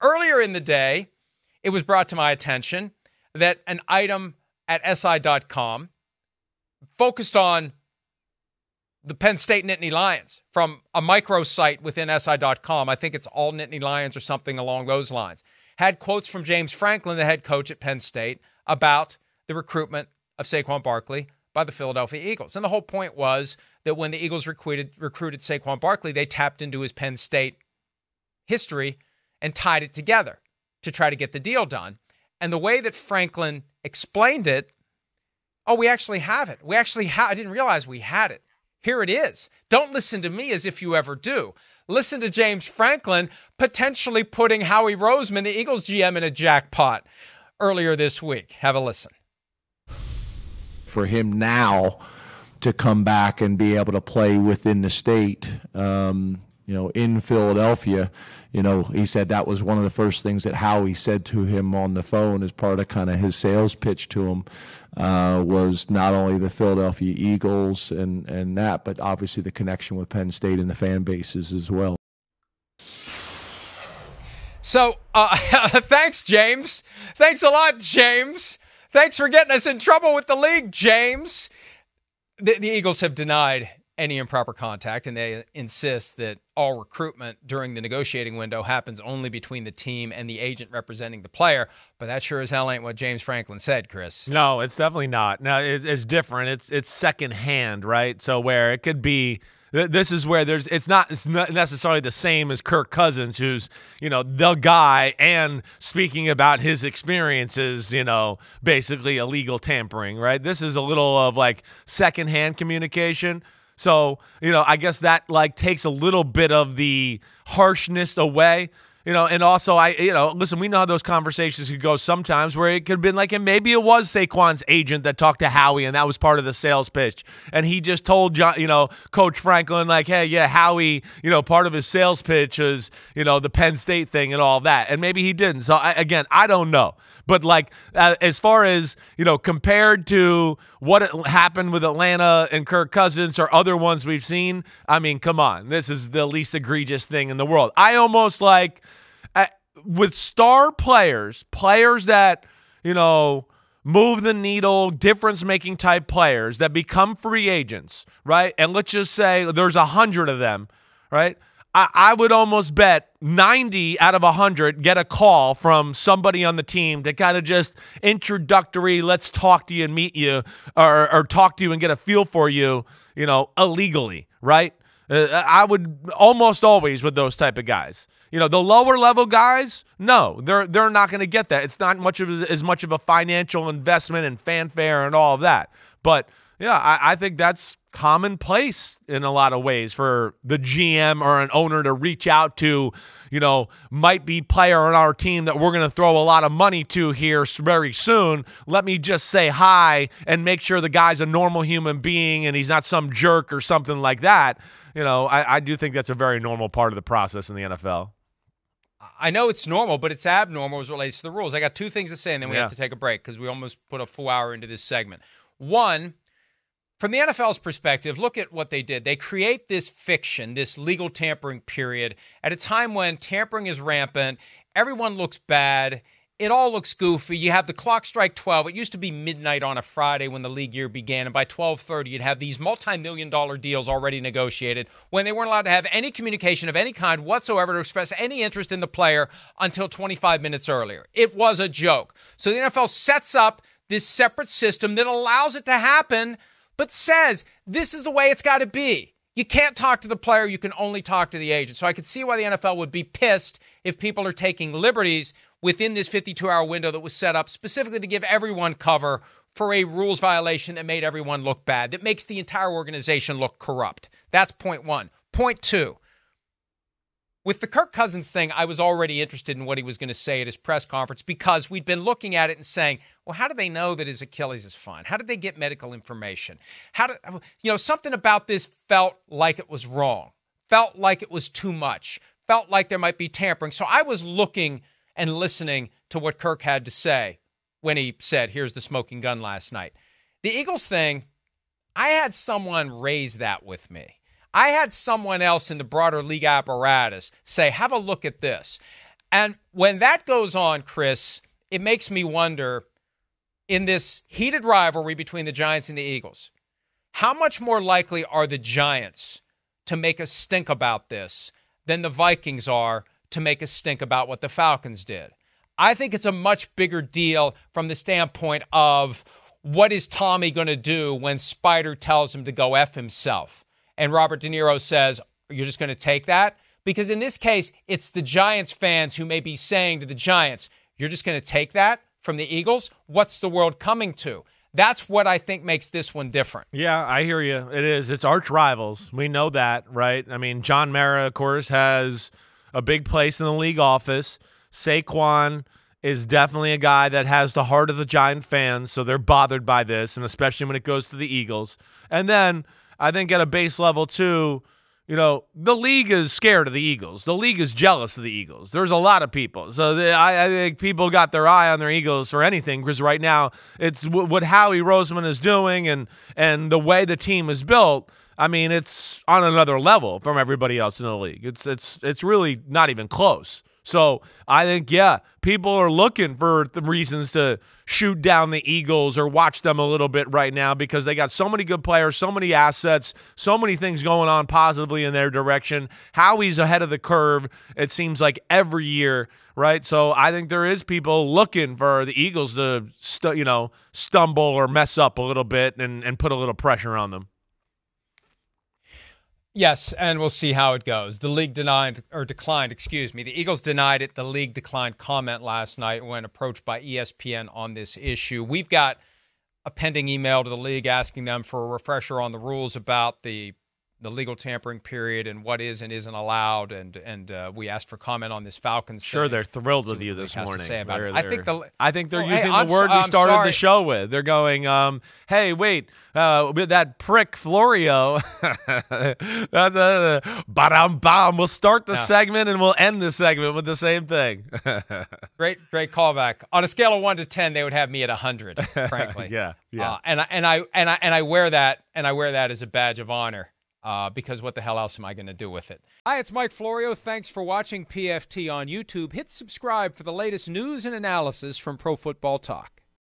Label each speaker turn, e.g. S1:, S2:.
S1: Earlier in the day, it was brought to my attention that an item at SI.com focused on the Penn State Nittany Lions from a microsite within SI.com. I think it's all Nittany Lions or something along those lines. Had quotes from James Franklin, the head coach at Penn State, about the recruitment of Saquon Barkley by the Philadelphia Eagles. And the whole point was that when the Eagles recruited, recruited Saquon Barkley, they tapped into his Penn State history and tied it together to try to get the deal done. And the way that Franklin explained it, oh, we actually have it. We actually have, I didn't realize we had it. Here it is. Don't listen to me as if you ever do. Listen to James Franklin potentially putting Howie Roseman, the Eagles GM, in a jackpot earlier this week. Have a listen.
S2: For him now to come back and be able to play within the state, um, you know, in Philadelphia, you know, he said that was one of the first things that Howie said to him on the phone as part of kind of his sales pitch to him uh, was not only the Philadelphia Eagles and, and that, but obviously the connection with Penn State and the fan bases as well.
S1: So, uh, thanks, James. Thanks a lot, James. Thanks for getting us in trouble with the league, James. The, the Eagles have denied any improper contact, and they insist that all recruitment during the negotiating window happens only between the team and the agent representing the player. But that sure as hell ain't what James Franklin said, Chris.
S3: No, it's definitely not. Now it's, it's different. It's it's secondhand, right? So where it could be this is where there's it's not it's not necessarily the same as Kirk Cousins who's you know the guy and speaking about his experiences you know basically illegal tampering right this is a little of like secondhand communication so, you know, I guess that like takes a little bit of the harshness away. You know, and also I, you know, listen, we know how those conversations could go sometimes where it could have been like, and maybe it was Saquon's agent that talked to Howie and that was part of the sales pitch. And he just told John, you know, Coach Franklin, like, hey, yeah, Howie, you know, part of his sales pitch is, you know, the Penn State thing and all that. And maybe he didn't. So I, again, I don't know. But like uh, as far as you know, compared to what happened with Atlanta and Kirk Cousins or other ones we've seen, I mean, come on, this is the least egregious thing in the world. I almost like with star players, players that you know move the needle, difference making type players that become free agents, right? And let's just say there's a hundred of them, right? I, I would almost bet 90 out of 100 get a call from somebody on the team to kind of just introductory, let's talk to you and meet you, or, or talk to you and get a feel for you, you know, illegally, right? Uh, I would almost always with those type of guys. You know, the lower level guys, no, they're they're not going to get that. It's not much of as much of a financial investment and fanfare and all of that. But yeah, I, I think that's commonplace in a lot of ways for the GM or an owner to reach out to, you know, might be player on our team that we're going to throw a lot of money to here very soon. Let me just say hi and make sure the guy's a normal human being and he's not some jerk or something like that. You know, I, I do think that's a very normal part of the process in the NFL.
S1: I know it's normal, but it's abnormal as relates to the rules. I got two things to say, and then we yeah. have to take a break because we almost put a full hour into this segment. One, from the NFL's perspective, look at what they did. They create this fiction, this legal tampering period, at a time when tampering is rampant. Everyone looks bad. It all looks goofy. You have the clock strike 12. It used to be midnight on a Friday when the league year began, and by 12:30 you'd have these multi-million dollar deals already negotiated when they weren't allowed to have any communication of any kind whatsoever to express any interest in the player until 25 minutes earlier. It was a joke. So the NFL sets up this separate system that allows it to happen but says this is the way it's got to be. You can't talk to the player, you can only talk to the agent. So I could see why the NFL would be pissed if people are taking liberties within this 52 hour window that was set up specifically to give everyone cover for a rules violation that made everyone look bad, that makes the entire organization look corrupt. That's point one. Point two with the Kirk Cousins thing, I was already interested in what he was going to say at his press conference because we'd been looking at it and saying, well, how do they know that his Achilles is fine? How did they get medical information? How did, you know, something about this felt like it was wrong, felt like it was too much, felt like there might be tampering. So I was looking and listening to what Kirk had to say when he said, here's the smoking gun last night. The Eagles thing, I had someone raise that with me. I had someone else in the broader league apparatus say, have a look at this. And when that goes on, Chris, it makes me wonder in this heated rivalry between the Giants and the Eagles, how much more likely are the Giants to make a stink about this than the Vikings are to make a stink about what the Falcons did? I think it's a much bigger deal from the standpoint of what is Tommy going to do when Spider tells him to go F himself? And Robert De Niro says, You're just going to take that? Because in this case, it's the Giants fans who may be saying to the Giants, You're just going to take that from the Eagles? What's the world coming to? That's what I think makes this one different.
S3: Yeah, I hear you. It is. It's arch rivals. We know that, right? I mean, John Mara, of course, has a big place in the league office. Saquon is definitely a guy that has the heart of the Giant fans, so they're bothered by this, and especially when it goes to the Eagles. And then I think at a base level too, you know, the league is scared of the Eagles. The league is jealous of the Eagles. There's a lot of people. So the, I, I, think people got their eye on their Eagles for anything because right now it's w- what Howie Roseman is doing and and the way the team is built. I mean, it's on another level from everybody else in the league. It's it's it's really not even close. So I think, yeah, people are looking for the reasons to shoot down the Eagles or watch them a little bit right now because they got so many good players, so many assets, so many things going on positively in their direction. Howie's ahead of the curve, it seems like every year, right? So I think there is people looking for the Eagles to, you know, stumble or mess up a little bit and, and put a little pressure on them.
S1: Yes, and we'll see how it goes. The league denied or declined, excuse me. The Eagles denied it. The league declined comment last night when approached by ESPN on this issue. We've got a pending email to the league asking them for a refresher on the rules about the the legal tampering period and what is and isn't allowed, and and uh, we asked for comment on this Falcons.
S3: Sure, they're thrilled with you this morning.
S1: say about it. I think the
S3: I think they're using
S1: hey,
S3: the word
S1: so,
S3: we started
S1: sorry.
S3: the show with. They're going, um, "Hey, wait, uh, that prick Florio, that's uh, bam bam. We'll start the segment and we'll end the segment with the same thing."
S1: great great callback. On a scale of one to ten, they would have me at hundred. Frankly,
S3: yeah, yeah.
S1: Uh, and I and I and I and I wear that and I wear that as a badge of honor. Uh, because what the hell else am I going to do with it? Hi, it's Mike Florio. Thanks for watching PFT on YouTube. Hit subscribe for the latest news and analysis from Pro Football Talk.